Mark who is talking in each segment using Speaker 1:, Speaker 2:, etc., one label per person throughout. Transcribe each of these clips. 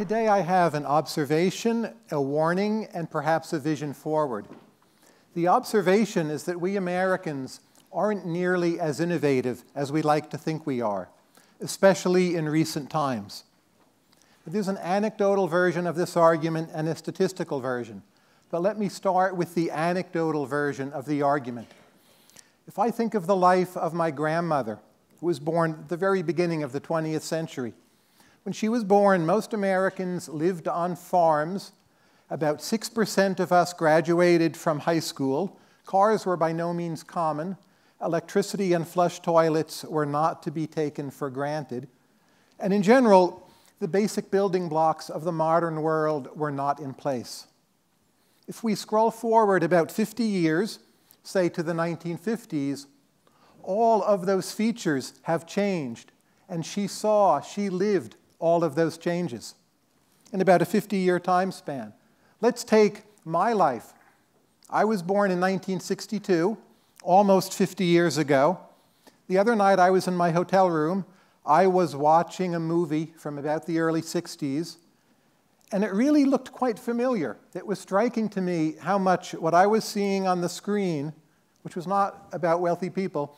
Speaker 1: Today I have an observation, a warning, and perhaps a vision forward. The observation is that we Americans aren't nearly as innovative as we like to think we are, especially in recent times. There's an anecdotal version of this argument and a statistical version. But let me start with the anecdotal version of the argument. If I think of the life of my grandmother, who was born at the very beginning of the 20th century, when she was born, most Americans lived on farms. About 6% of us graduated from high school. Cars were by no means common. Electricity and flush toilets were not to be taken for granted. And in general, the basic building blocks of the modern world were not in place. If we scroll forward about 50 years, say to the 1950s, all of those features have changed. And she saw, she lived all of those changes in about a 50 year time span. Let's take my life. I was born in 1962, almost 50 years ago. The other night I was in my hotel room. I was watching a movie from about the early 60s, and it really looked quite familiar. It was striking to me how much what I was seeing on the screen, which was not about wealthy people,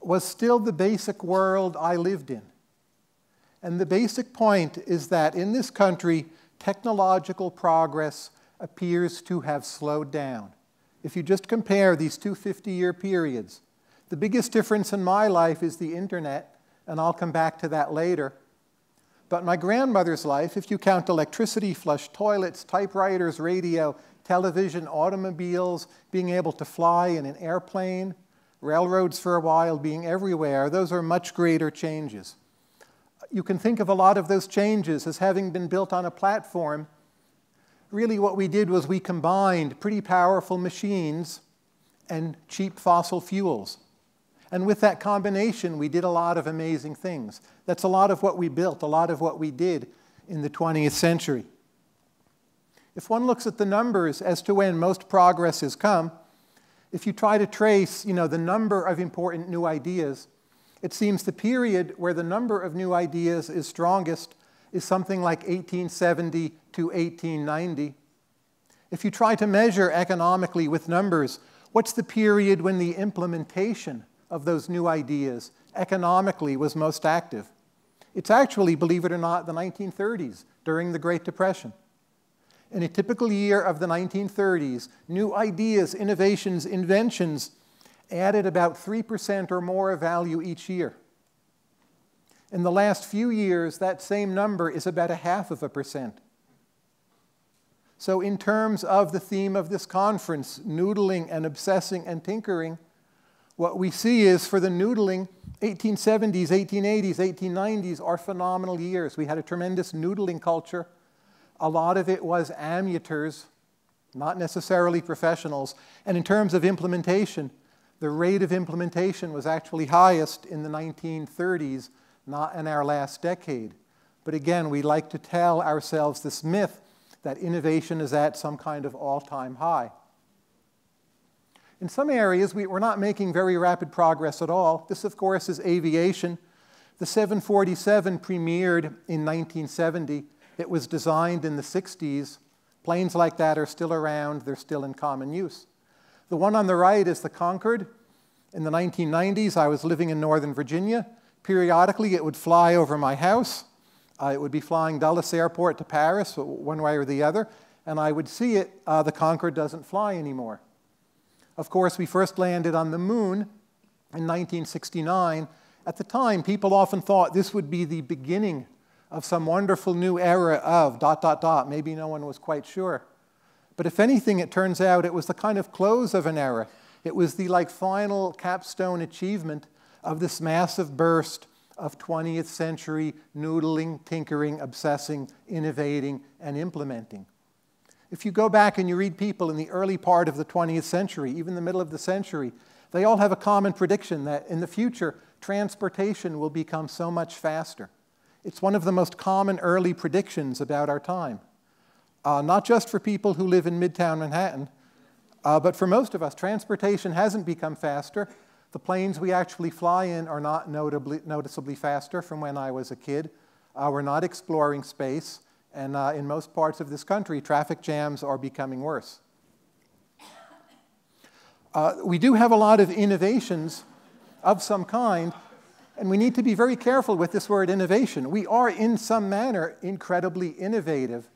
Speaker 1: was still the basic world I lived in. And the basic point is that in this country, technological progress appears to have slowed down. If you just compare these two 50 year periods, the biggest difference in my life is the internet, and I'll come back to that later. But my grandmother's life, if you count electricity, flush toilets, typewriters, radio, television, automobiles, being able to fly in an airplane, railroads for a while being everywhere, those are much greater changes you can think of a lot of those changes as having been built on a platform. Really, what we did was we combined pretty powerful machines and cheap fossil fuels. And with that combination, we did a lot of amazing things. That's a lot of what we built, a lot of what we did in the 20th century. If one looks at the numbers as to when most progress has come, if you try to trace you know, the number of important new ideas, it seems the period where the number of new ideas is strongest is something like 1870 to 1890. If you try to measure economically with numbers, what's the period when the implementation of those new ideas economically was most active? It's actually, believe it or not, the 1930s during the Great Depression. In a typical year of the 1930s, new ideas, innovations, inventions added about 3% or more of value each year. In the last few years, that same number is about a half of a percent. So, in terms of the theme of this conference, noodling and obsessing and tinkering, what we see is for the noodling, 1870s, 1880s, 1890s are phenomenal years. We had a tremendous noodling culture. A lot of it was amateurs, not necessarily professionals. And in terms of implementation, the rate of implementation was actually highest in the 1930s, not in our last decade. But again, we like to tell ourselves this myth that innovation is at some kind of all time high. In some areas, we, are not making very rapid progress at all. This, of course, is aviation. The 747 premiered in 1970. It was designed in the 60s. Planes like that are still around, they're still in common use. The one on the right is the Concorde. In the 1990s, I was living in Northern Virginia. Periodically, it would fly over my house. Uh, it would be flying Dulles Airport to Paris, one way or the other, and I would see it. Uh, the Concorde doesn't fly anymore. Of course, we first landed on the moon in 1969. At the time, people often thought this would be the beginning of some wonderful new era of dot, dot, dot. Maybe no one was quite sure. But if anything, it turns out it was the kind of close of an era. It was the like final capstone achievement of this massive burst of 20th century noodling, tinkering, obsessing, innovating, and implementing. If you go back and you read people in the early part of the 20th century, even the middle of the century, they all have a common prediction that in the future, transportation will become so much faster. It's one of the most common early predictions about our time uh, not just for people who live in Midtown Manhattan, uh, but for most of us, transportation hasn't become faster. The planes we actually fly in are not notably, noticeably faster from when I was a kid. Uh, we're not exploring space. And uh, in most parts of this country, traffic jams are becoming worse. Uh, we do have a lot of innovations of some kind, and we need to be very careful with this word innovation. We are, in some manner, incredibly innovative.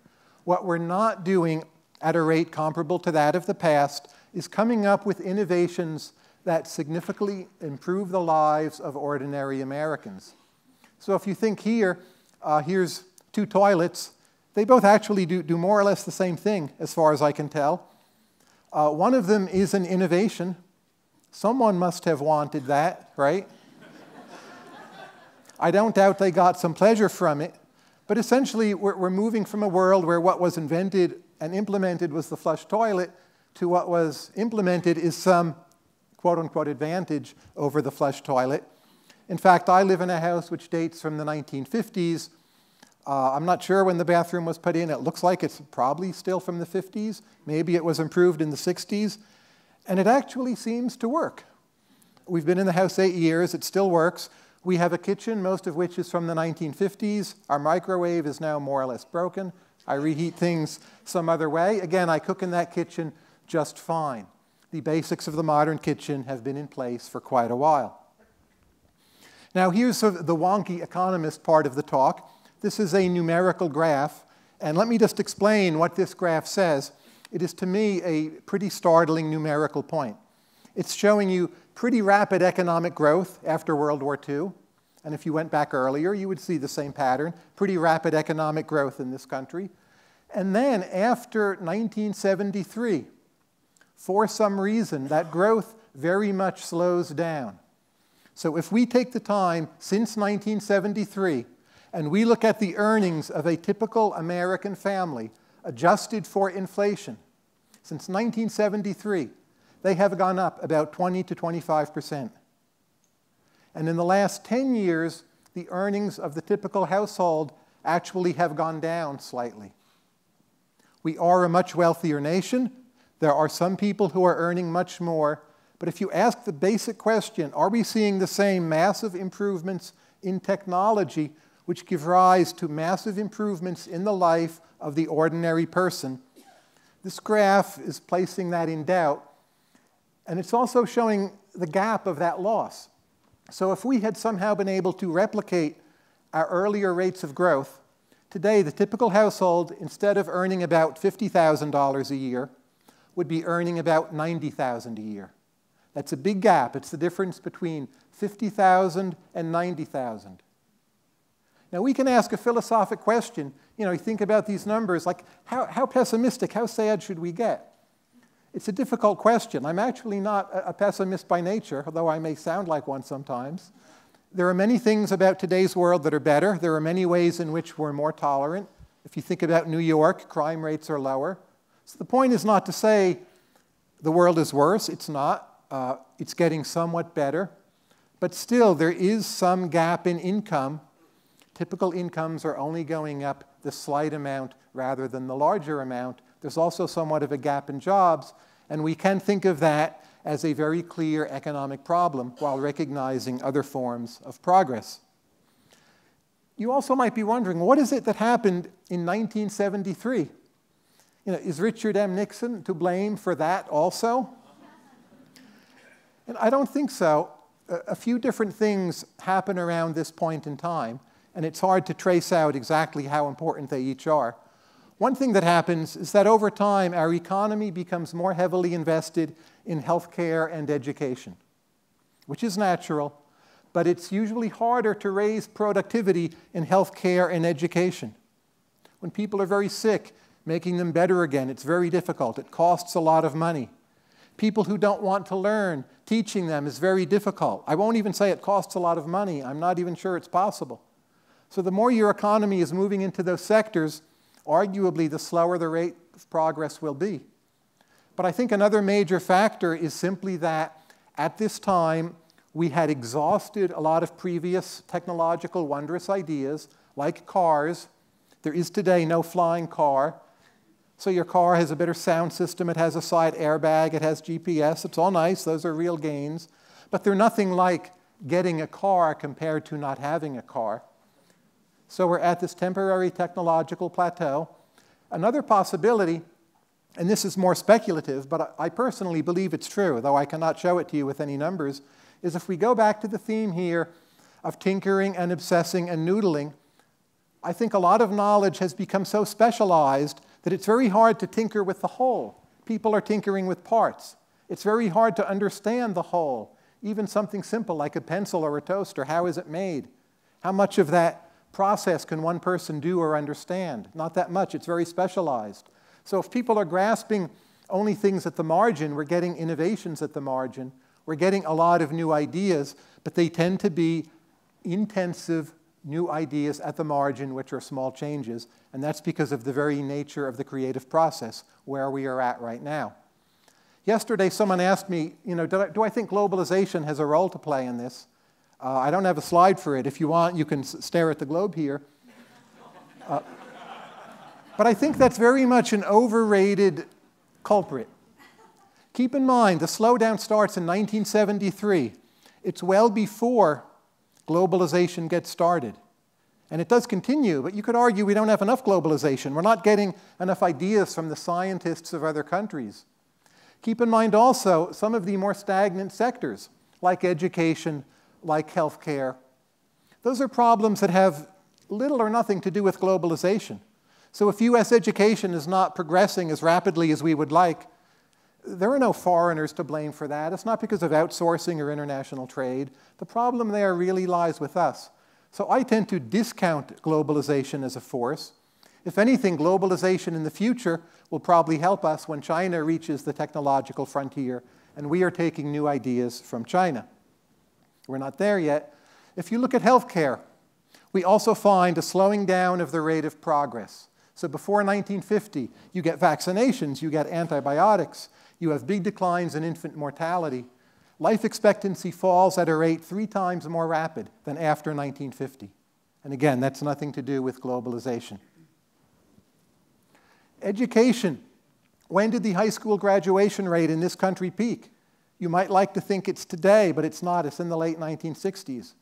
Speaker 1: What we're not doing at a rate comparable to that of the past is coming up with innovations that significantly improve the lives of ordinary Americans. So if you think here, uh, here's two toilets. They both actually do, do more or less the same thing, as far as I can tell. Uh, one of them is an innovation. Someone must have wanted that, right? I don't doubt they got some pleasure from it. But essentially, we're, we're moving from a world where what was invented and implemented was the flush toilet to what was implemented is some quote unquote advantage over the flush toilet. In fact, I live in a house which dates from the 1950s. Uh, I'm not sure when the bathroom was put in. It looks like it's probably still from the 50s. Maybe it was improved in the 60s. And it actually seems to work. We've been in the house eight years. It still works. We have a kitchen, most of which is from the 1950s. Our microwave is now more or less broken. I reheat things some other way. Again, I cook in that kitchen just fine. The basics of the modern kitchen have been in place for quite a while. Now, here's the wonky economist part of the talk. This is a numerical graph, and let me just explain what this graph says. It is, to me, a pretty startling numerical point. It's showing you pretty rapid economic growth after World War II. And if you went back earlier, you would see the same pattern pretty rapid economic growth in this country. And then after 1973, for some reason, that growth very much slows down. So if we take the time since 1973 and we look at the earnings of a typical American family adjusted for inflation, since 1973, they have gone up about 20 to 25 percent. And in the last 10 years, the earnings of the typical household actually have gone down slightly. We are a much wealthier nation. There are some people who are earning much more. But if you ask the basic question, are we seeing the same massive improvements in technology which give rise to massive improvements in the life of the ordinary person? This graph is placing that in doubt and it's also showing the gap of that loss. So if we had somehow been able to replicate our earlier rates of growth, today the typical household, instead of earning about $50,000 a year, would be earning about 90,000 a year. That's a big gap. It's the difference between 50,000 and 90,000. Now we can ask a philosophic question. You know, you think about these numbers, like how, how pessimistic, how sad should we get? It's a difficult question. I'm actually not a pessimist by nature, although I may sound like one sometimes. There are many things about today's world that are better. There are many ways in which we're more tolerant. If you think about New York, crime rates are lower. So the point is not to say the world is worse. It's not. Uh, it's getting somewhat better. But still, there is some gap in income. Typical incomes are only going up the slight amount rather than the larger amount. There's also somewhat of a gap in jobs, and we can think of that as a very clear economic problem while recognizing other forms of progress. You also might be wondering, what is it that happened in 1973? You know, is Richard M. Nixon to blame for that also? And I don't think so. A few different things happen around this point in time, and it's hard to trace out exactly how important they each are. One thing that happens is that over time, our economy becomes more heavily invested in healthcare and education, which is natural, but it's usually harder to raise productivity in healthcare and education. When people are very sick, making them better again, it's very difficult. It costs a lot of money. People who don't want to learn, teaching them is very difficult. I won't even say it costs a lot of money. I'm not even sure it's possible. So the more your economy is moving into those sectors, arguably the slower the rate of progress will be. But I think another major factor is simply that at this time we had exhausted a lot of previous technological wondrous ideas, like cars. There is today no flying car. So your car has a better sound system, it has a side airbag, it has GPS, it's all nice, those are real gains. But they're nothing like getting a car compared to not having a car. So we're at this temporary technological plateau. Another possibility, and this is more speculative, but I personally believe it's true, though I cannot show it to you with any numbers, is if we go back to the theme here of tinkering and obsessing and noodling, I think a lot of knowledge has become so specialized that it's very hard to tinker with the whole. People are tinkering with parts. It's very hard to understand the whole. Even something simple like a pencil or a toaster, how is it made? How much of that process can one person do or understand? Not that much, it's very specialized. So if people are grasping only things at the margin, we're getting innovations at the margin, we're getting a lot of new ideas, but they tend to be intensive new ideas at the margin, which are small changes, and that's because of the very nature of the creative process where we are at right now. Yesterday, someone asked me, you know, do I, do I think globalization has a role to play in this? Uh, I don't have a slide for it. If you want, you can stare at the globe here. Uh, but I think that's very much an overrated culprit. Keep in mind, the slowdown starts in 1973. It's well before globalization gets started. And it does continue, but you could argue we don't have enough globalization. We're not getting enough ideas from the scientists of other countries. Keep in mind also some of the more stagnant sectors, like education, like healthcare. Those are problems that have little or nothing to do with globalization. So if US education is not progressing as rapidly as we would like, there are no foreigners to blame for that. It's not because of outsourcing or international trade. The problem there really lies with us. So I tend to discount globalization as a force. If anything, globalization in the future will probably help us when China reaches the technological frontier and we are taking new ideas from China. We're not there yet. If you look at healthcare, we also find a slowing down of the rate of progress. So before 1950, you get vaccinations, you get antibiotics, you have big declines in infant mortality. Life expectancy falls at a rate three times more rapid than after 1950. And again, that's nothing to do with globalization. Education. When did the high school graduation rate in this country peak? You might like to think it's today, but it's not. It's in the late 1960s.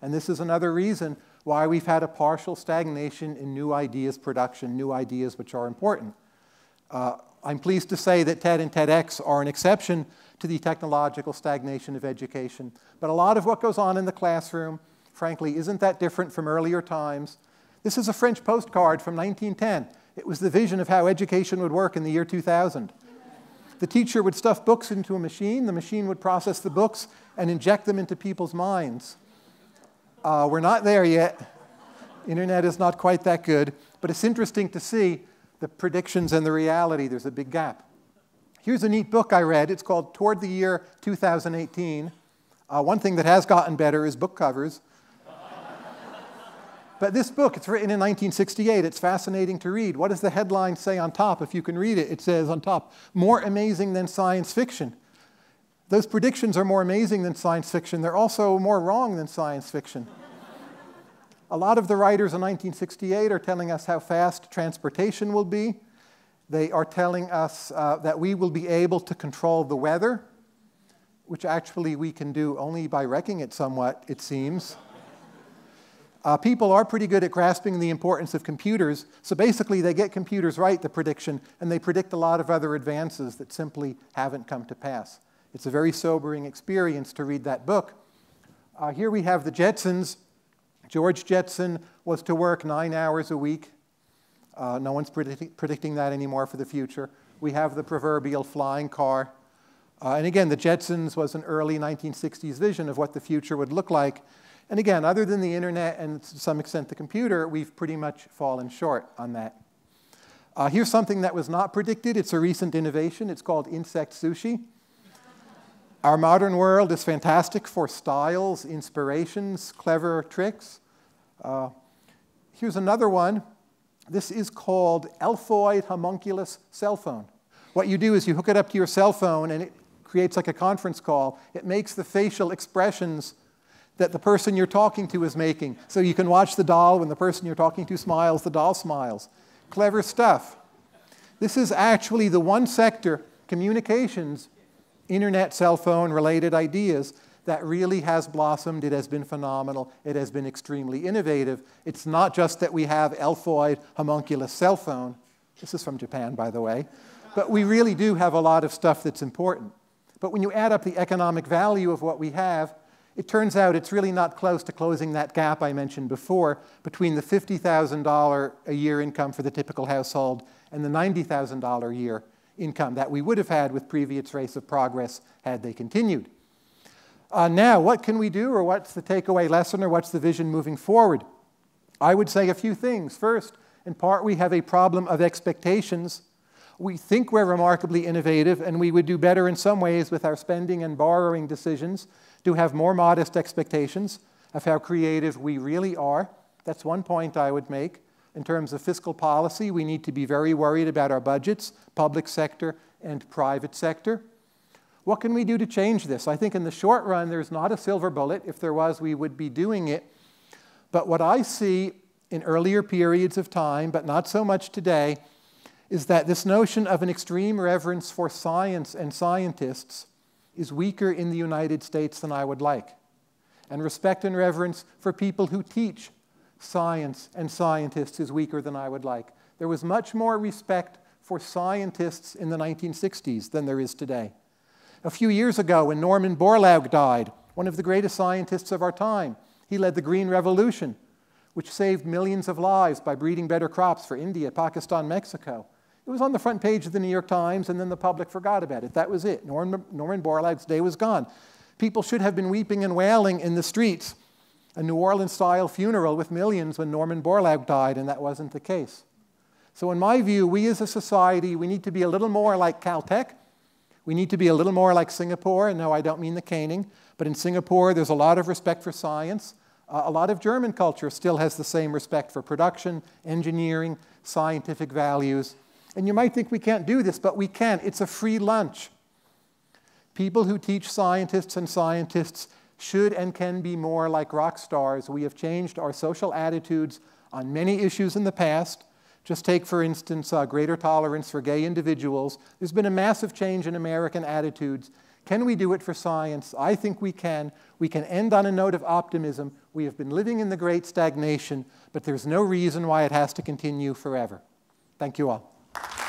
Speaker 1: And this is another reason why we've had a partial stagnation in new ideas production, new ideas which are important. Uh, I'm pleased to say that TED and TEDx are an exception to the technological stagnation of education. But a lot of what goes on in the classroom, frankly, isn't that different from earlier times. This is a French postcard from 1910. It was the vision of how education would work in the year 2000. The teacher would stuff books into a machine, the machine would process the books and inject them into people's minds. Uh, we're not there yet. Internet is not quite that good, but it's interesting to see the predictions and the reality, there's a big gap. Here's a neat book I read. It's called Toward the Year 2018. Uh, one thing that has gotten better is book covers. But this book, it's written in 1968. It's fascinating to read. What does the headline say on top? If you can read it, it says on top, More amazing than science fiction. Those predictions are more amazing than science fiction. They're also more wrong than science fiction. A lot of the writers in 1968 are telling us how fast transportation will be. They are telling us uh, that we will be able to control the weather, which actually we can do only by wrecking it somewhat, it seems. Uh, people are pretty good at grasping the importance of computers, so basically they get computers right, the prediction, and they predict a lot of other advances that simply haven't come to pass. It's a very sobering experience to read that book. Uh, here we have the Jetsons George Jetson was to work nine hours a week. Uh, no one's predict predicting that anymore for the future. We have the proverbial flying car. Uh, and again, the Jetsons was an early 1960s vision of what the future would look like. And again, other than the internet and to some extent the computer, we've pretty much fallen short on that. Uh, here's something that was not predicted. It's a recent innovation. It's called insect sushi. Our modern world is fantastic for styles, inspirations, clever tricks. Uh, here's another one. This is called Elfoid Homunculus Cell Phone. What you do is you hook it up to your cell phone and it creates like a conference call. It makes the facial expressions that the person you're talking to is making. So you can watch the doll when the person you're talking to smiles, the doll smiles. Clever stuff. This is actually the one sector, communications, internet, cell phone related ideas, that really has blossomed. It has been phenomenal. It has been extremely innovative. It's not just that we have Elfoid homunculus cell phone. This is from Japan, by the way. But we really do have a lot of stuff that's important. But when you add up the economic value of what we have, it turns out it's really not close to closing that gap I mentioned before between the $50,000 a year income for the typical household and the $90,000 a year income that we would have had with previous rates of progress had they continued. Uh, now, what can we do, or what's the takeaway lesson, or what's the vision moving forward? I would say a few things. First, in part, we have a problem of expectations. We think we're remarkably innovative, and we would do better in some ways with our spending and borrowing decisions to have more modest expectations of how creative we really are. That's one point I would make. In terms of fiscal policy, we need to be very worried about our budgets, public sector and private sector. What can we do to change this? I think in the short run, there's not a silver bullet. If there was, we would be doing it. But what I see in earlier periods of time, but not so much today, is that this notion of an extreme reverence for science and scientists is weaker in the United States than I would like. And respect and reverence for people who teach science and scientists is weaker than I would like. There was much more respect for scientists in the 1960s than there is today. A few years ago, when Norman Borlaug died, one of the greatest scientists of our time, he led the Green Revolution, which saved millions of lives by breeding better crops for India, Pakistan, Mexico. It was on the front page of the New York Times, and then the public forgot about it. That was it. Norman, Norman Borlaug's day was gone. People should have been weeping and wailing in the streets a New Orleans style funeral with millions when Norman Borlaug died, and that wasn't the case. So, in my view, we as a society, we need to be a little more like Caltech. We need to be a little more like Singapore. And no, I don't mean the caning, but in Singapore, there's a lot of respect for science. Uh, a lot of German culture still has the same respect for production, engineering, scientific values. And you might think we can't do this, but we can. It's a free lunch. People who teach scientists and scientists should and can be more like rock stars. We have changed our social attitudes on many issues in the past. Just take, for instance, uh, greater tolerance for gay individuals. There's been a massive change in American attitudes. Can we do it for science? I think we can. We can end on a note of optimism. We have been living in the great stagnation, but there's no reason why it has to continue forever. Thank you all you.